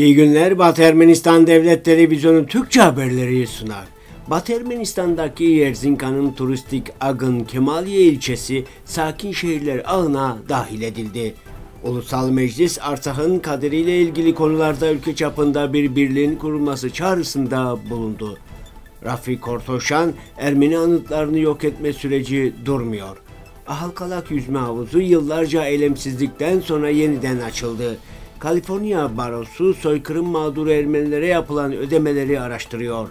İyi günler. Batı Ermenistan Devlet Televizyonu Türkçe haberleri sunar. Batı Ermenistan'daki Yerzinka'nın turistik Agın Kemaliye ilçesi sakin şehirler ağına dahil edildi. Ulusal Meclis Artsak'ın kaderiyle ilgili konularda ülke çapında bir birliğin kurulması çağrısında bulundu. Rafi Kortoşan, Ermeni anıtlarını yok etme süreci durmuyor. Ahalkalak yüzme havuzu yıllarca eylemsizlikten sonra yeniden açıldı. Kaliforniya Barosu soykırım mağduru Ermenilere yapılan ödemeleri araştırıyor.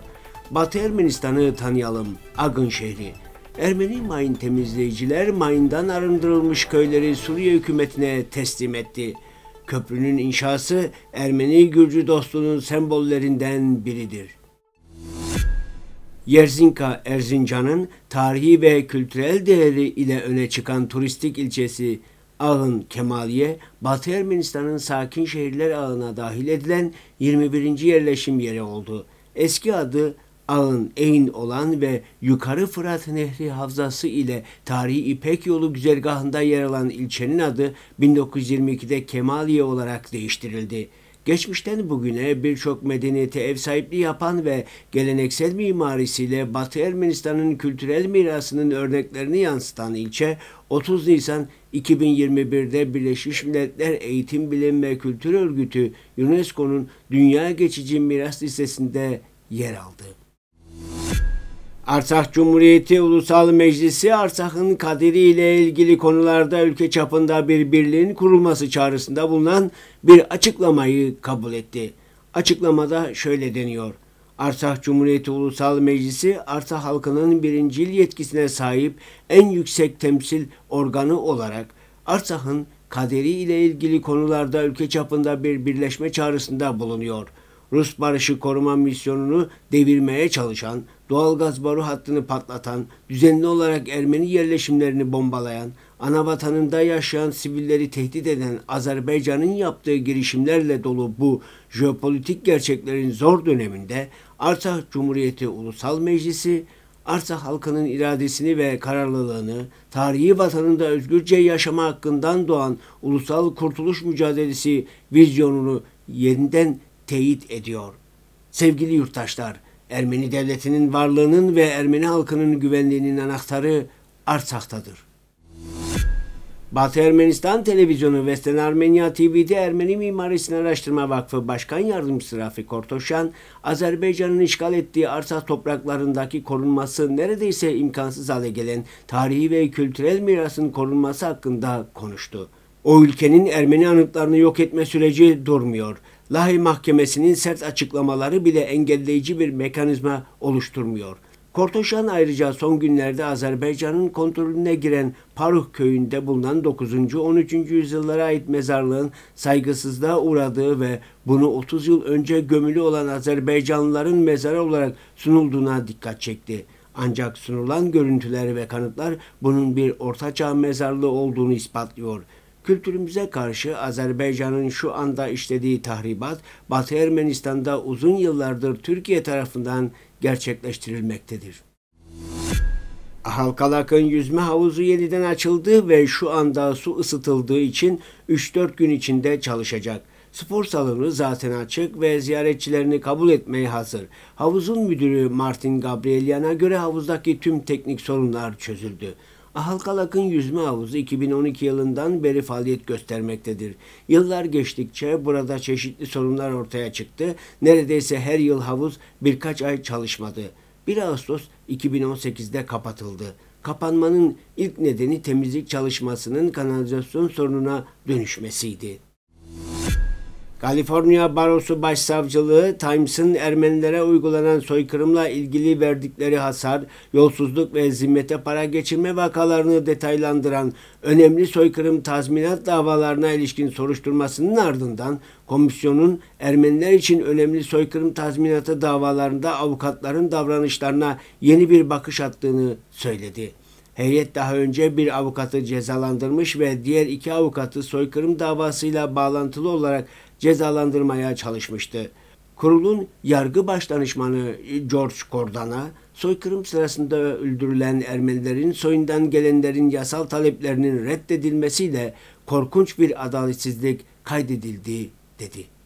Batı Ermenistan'ı tanıyalım. Agın şehri. Ermeni mayın temizleyiciler mayından arındırılmış köyleri Suriye hükümetine teslim etti. Köprünün inşası Ermeni-Gürcü dostluğunun sembollerinden biridir. Yerzinka Erzincan'ın tarihi ve kültürel değeri ile öne çıkan turistik ilçesi Ağın Kemaliye, Batı Ermenistan'ın sakin şehirler ağına dahil edilen 21. yerleşim yeri oldu. Eski adı Ağın Eyn olan ve Yukarı Fırat Nehri Havzası ile Tarihi İpek Yolu güzergahında yer alan ilçenin adı 1922'de Kemaliye olarak değiştirildi. Geçmişten bugüne birçok medeniyete ev sahipliği yapan ve geleneksel mimarisiyle Batı Ermenistan'ın kültürel mirasının örneklerini yansıtan ilçe 30 Nisan 2021'de Birleşmiş Milletler Eğitim, Bilim ve Kültür Örgütü UNESCO'nun Dünya Geçici Miras listesinde yer aldı. Arsak Cumhuriyeti Ulusal Meclisi Arsak'ın kaderi ile ilgili konularda ülke çapında bir birliğin kurulması çağrısında bulunan bir açıklamayı kabul etti. Açıklamada şöyle deniyor. Arsak Cumhuriyeti Ulusal Meclisi Arsak halkının birincil yetkisine sahip en yüksek temsil organı olarak Arsak'ın kaderi ile ilgili konularda ülke çapında bir birleşme çağrısında bulunuyor. Rus barışı koruma misyonunu devirmeye çalışan, doğalgaz boru hattını patlatan, düzenli olarak Ermeni yerleşimlerini bombalayan, ana vatanında yaşayan sivilleri tehdit eden Azerbaycan'ın yaptığı girişimlerle dolu bu jeopolitik gerçeklerin zor döneminde Arsak Cumhuriyeti Ulusal Meclisi, Arsak halkının iradesini ve kararlılığını, tarihi vatanında özgürce yaşama hakkından doğan ulusal kurtuluş mücadelesi vizyonunu yeniden teyit ediyor. Sevgili yurttaşlar, Ermeni devletinin varlığının ve Ermeni halkının güvenliğinin anahtarı Arsak'tadır. Batı Ermenistan Televizyonu Western Armenia TV'de Ermeni Mimarisini Araştırma Vakfı Başkan Yardımcısı Rafi Kortoşan, Azerbaycan'ın işgal ettiği arsa topraklarındaki korunması neredeyse imkansız hale gelen tarihi ve kültürel mirasın korunması hakkında konuştu. O ülkenin Ermeni anıtlarını yok etme süreci durmuyor. Lahey Mahkemesi'nin sert açıklamaları bile engelleyici bir mekanizma oluşturmuyor. Kortoşan ayrıca son günlerde Azerbaycan'ın kontrolüne giren Paruh köyünde bulunan 9. 13. yüzyıllara ait mezarlığın saygısızlığa uğradığı ve bunu 30 yıl önce gömülü olan Azerbaycanlıların mezarı olarak sunulduğuna dikkat çekti. Ancak sunulan görüntüler ve kanıtlar bunun bir ortaçağ mezarlığı olduğunu ispatlıyor. Kültürümüze karşı Azerbaycan'ın şu anda işlediği tahribat, Batı Ermenistan'da uzun yıllardır Türkiye tarafından gerçekleştirilmektedir. Halkalak'ın yüzme havuzu yeniden açıldı ve şu anda su ısıtıldığı için 3-4 gün içinde çalışacak. Spor salonu zaten açık ve ziyaretçilerini kabul etmeye hazır. Havuzun müdürü Martin Gabrielyan'a göre havuzdaki tüm teknik sorunlar çözüldü. Ahalkalak'ın yüzme havuzu 2012 yılından beri faaliyet göstermektedir. Yıllar geçtikçe burada çeşitli sorunlar ortaya çıktı. Neredeyse her yıl havuz birkaç ay çalışmadı. 1 Ağustos 2018'de kapatıldı. Kapanmanın ilk nedeni temizlik çalışmasının kanalizasyon sorununa dönüşmesiydi. Kaliforniya Barosu Başsavcılığı, Times'ın Ermenilere uygulanan soykırımla ilgili verdikleri hasar, yolsuzluk ve zimmete para geçirme vakalarını detaylandıran önemli soykırım tazminat davalarına ilişkin soruşturmasının ardından komisyonun Ermeniler için önemli soykırım tazminatı davalarında avukatların davranışlarına yeni bir bakış attığını söyledi. Heyet daha önce bir avukatı cezalandırmış ve diğer iki avukatı soykırım davasıyla bağlantılı olarak cezalandırmaya çalışmıştı. Kurulun yargı başdanışmanı George Cordana, soykırım sırasında öldürülen Ermenilerin soyundan gelenlerin yasal taleplerinin reddedilmesiyle korkunç bir adaletsizlik kaydedildi dedi.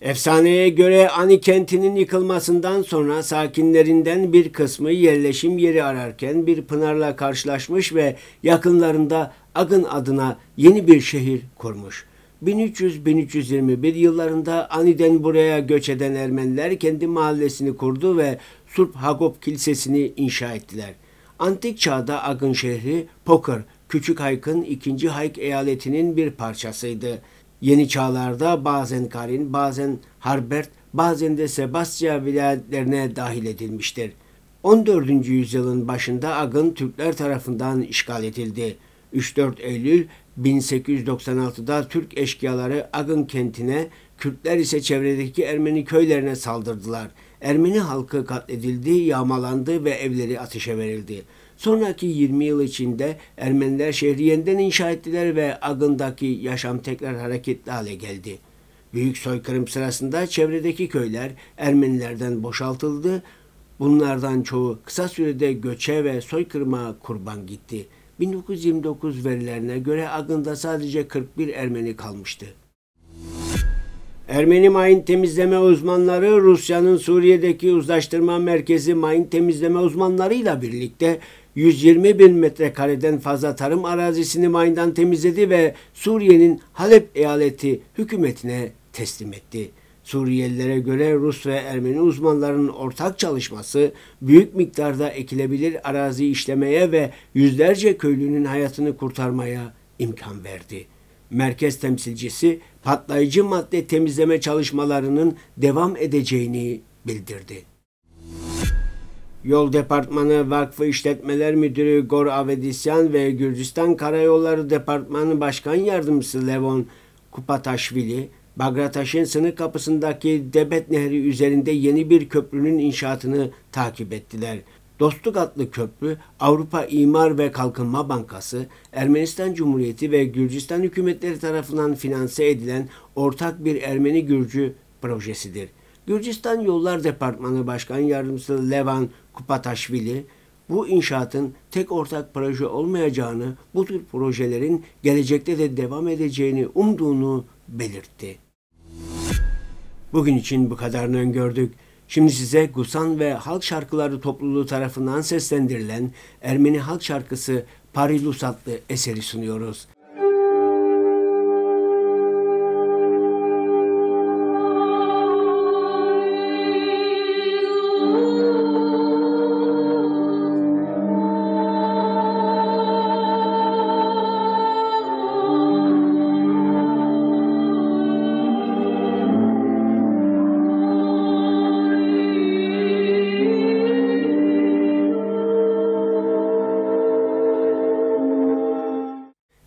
Efsaneye göre Ani kentinin yıkılmasından sonra sakinlerinden bir kısmı yerleşim yeri ararken bir pınarla karşılaşmış ve yakınlarında Agın adına yeni bir şehir kurmuş. 1300-1321 yıllarında Ani'den buraya göç eden Ermeniler kendi mahallesini kurdu ve Surp Hagop Kilisesi'ni inşa ettiler. Antik çağda Agın şehri Poker, Küçük Hayk'ın ikinci Hayk eyaletinin bir parçasıydı. Yeni çağlarda bazen Karin, bazen Harbert, bazen de Sebastia vilayetlerine dahil edilmiştir. 14. yüzyılın başında Agın Türkler tarafından işgal edildi. 3-4 Eylül 1896'da Türk eşkıyaları Agın kentine, Kürtler ise çevredeki Ermeni köylerine saldırdılar. Ermeni halkı katledildi, yağmalandı ve evleri ateşe verildi. Sonraki 20 yıl içinde Ermeniler şehri yeniden inşa ettiler ve Agın'daki yaşam tekrar hareketli hale geldi. Büyük soykırım sırasında çevredeki köyler Ermenilerden boşaltıldı. Bunlardan çoğu kısa sürede göçe ve soykırıma kurban gitti. 1929 verilerine göre Agın'da sadece 41 Ermeni kalmıştı. Ermeni mayın temizleme uzmanları Rusya'nın Suriye'deki uzlaştırma merkezi mayın temizleme uzmanlarıyla birlikte 120 bin metrekareden fazla tarım arazisini mayından temizledi ve Suriye'nin Halep eyaleti hükümetine teslim etti. Suriyelilere göre Rus ve Ermeni uzmanların ortak çalışması büyük miktarda ekilebilir arazi işlemeye ve yüzlerce köylünün hayatını kurtarmaya imkan verdi. Merkez temsilcisi patlayıcı madde temizleme çalışmalarının devam edeceğini bildirdi. Yol Departmanı Vakfı İşletmeler Müdürü Gor Avedisyan ve Gürcistan Karayolları Departmanı Başkan Yardımcısı Levon Kupataşvili, Bagrataş'ın sınır kapısındaki Debet Nehri üzerinde yeni bir köprünün inşaatını takip ettiler. Dostluk adlı köprü Avrupa İmar ve Kalkınma Bankası, Ermenistan Cumhuriyeti ve Gürcistan hükümetleri tarafından finanse edilen ortak bir Ermeni-Gürcü projesidir. Gürcistan Yollar Departmanı Başkan Yardımcısı Levan Kupataşvili, bu inşaatın tek ortak proje olmayacağını, bu tür projelerin gelecekte de devam edeceğini umduğunu belirtti. Bugün için bu kadarını öngördük. Şimdi size Gusan ve Halk Şarkıları Topluluğu tarafından seslendirilen Ermeni halk şarkısı Parilus adlı eseri sunuyoruz.